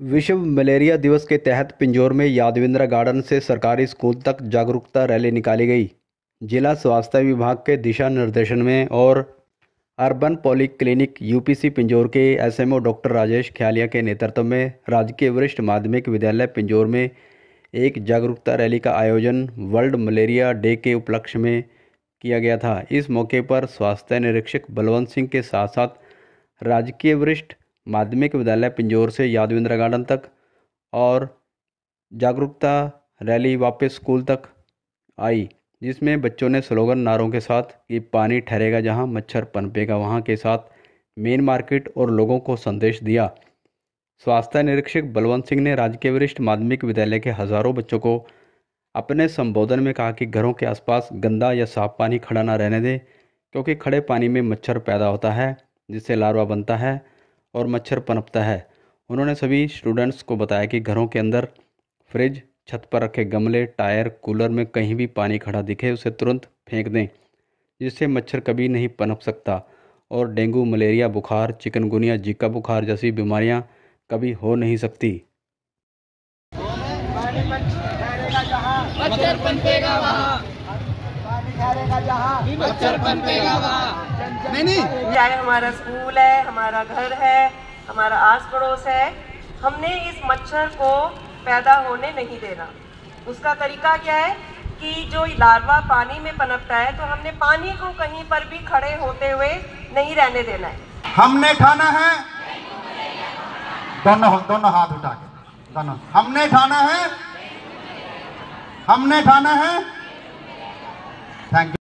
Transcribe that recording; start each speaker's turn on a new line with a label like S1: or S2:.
S1: विश्व मलेरिया दिवस के तहत पिंजौर में यादविंद्रा गार्डन से सरकारी स्कूल तक जागरूकता रैली निकाली गई। जिला स्वास्थ्य विभाग के दिशा निर्देशन में और अर्बन पॉलीक्लिनिक यूपीसी पिंजौर के एसएमओ डॉक्टर राजेश ख्यालिया के नेतृत्व में राजकीय वरिष्ठ माध्यमिक विद्यालय पिंजौर में एक जागरूकता रैली का आयोजन वर्ल्ड मलेरिया डे के उपलक्ष्य में किया गया था। इस मौके पर स्वास्थ्य निरीक्षक बलवंत सिंह के साथ साथ राजकीय वरिष्ठ माध्यमिक विद्यालय पिंजौर से यादविंद्रा गार्डन तक और जागरूकता रैली वापस स्कूल तक आई, जिसमें बच्चों ने स्लोगन नारों के साथ कि पानी ठहरेगा जहाँ, मच्छर पनपेगा वहाँ के साथ मेन मार्केट और लोगों को संदेश दिया। स्वास्थ्य निरीक्षक बलवंत सिंह ने राजकीय वरिष्ठ माध्यमिक विद्यालय के हज़ारों बच्चों को अपने संबोधन में कहा कि घरों के आसपास गंदा या साफ़ पानी खड़ा ना रहने दें, क्योंकि खड़े पानी में मच्छर पैदा होता है, जिससे लार्वा बनता है और मच्छर पनपता है। उन्होंने सभी स्टूडेंट्स को बताया कि घरों के अंदर फ्रिज छत पर रखे गमले टायर कूलर में कहीं भी पानी खड़ा दिखे उसे तुरंत फेंक दें जिससे मच्छर कभी नहीं पनप सकता। और डेंगू मलेरिया बुखार चिकनगुनिया जीका बुखार जैसी बीमारियाँ कभी हो नहीं सकती।
S2: मच्छर पनपेगा वहाँ। मच्छर पनपेगा वहाँ।
S3: नहीं नहीं।
S4: चाहे हमारा स्कूल है हमारा घर है हमारा आस पड़ोस है। हमने इस मच्छर को पैदा होने नहीं देना। उसका तरीका क्या है कि जो लार्वा पानी में पनपता है तो हमने पानी को कहीं पर भी खड़े होते हुए नहीं रहने देना है।
S3: हमने ठाना है? दोनों दोनों हाथ उठा के दोनों। हमने ठाना है? हमने ठाना है? Thank you